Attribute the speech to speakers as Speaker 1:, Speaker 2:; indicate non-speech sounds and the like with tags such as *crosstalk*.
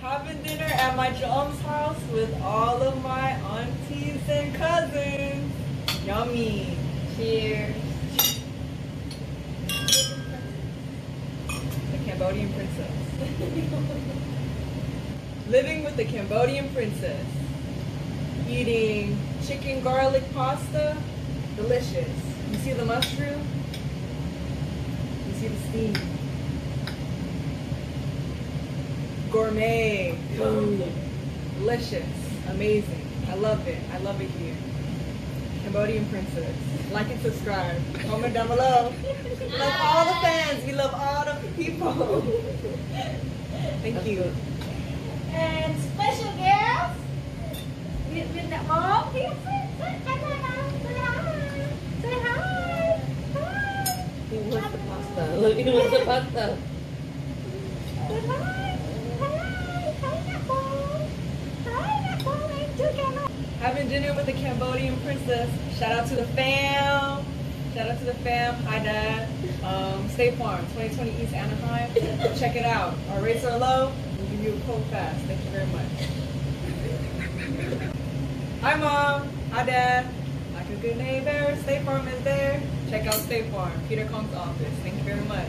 Speaker 1: having dinner at my mom's house with all of my aunties and cousins. Yummy.
Speaker 2: Cheers.
Speaker 1: The Cambodian princess. Living with the Cambodian princess. Eating chicken garlic pasta. Delicious. You see the mushroom? You see the steam. Gourmet food. Delicious. Amazing. I love it. I love it here. Cambodian princess. Like and subscribe. Comment down below. We love all the fans. We love all the people. Thank you.
Speaker 2: And special guest with, with the mom. Say hi. Say hi. Hi.
Speaker 3: He wants the pasta. Look, *laughs* he wants the pasta.
Speaker 2: Say. Hi. Hi, Nicole. Hi, Nicole. And two cameras.
Speaker 1: Having dinner with the Cambodian princess. Shout out to the fam. Shout out to the fam. Hi, Dad. Um, State Farm, 2020 East Anaheim. Check it out. Our rates are low. We'll give you a quote fast. Thank you very much. Hi, Mom. Hi, Dad. Like a good neighbor, State Farm is there. Check out State Farm, Peter Kong's office. Thank you very much.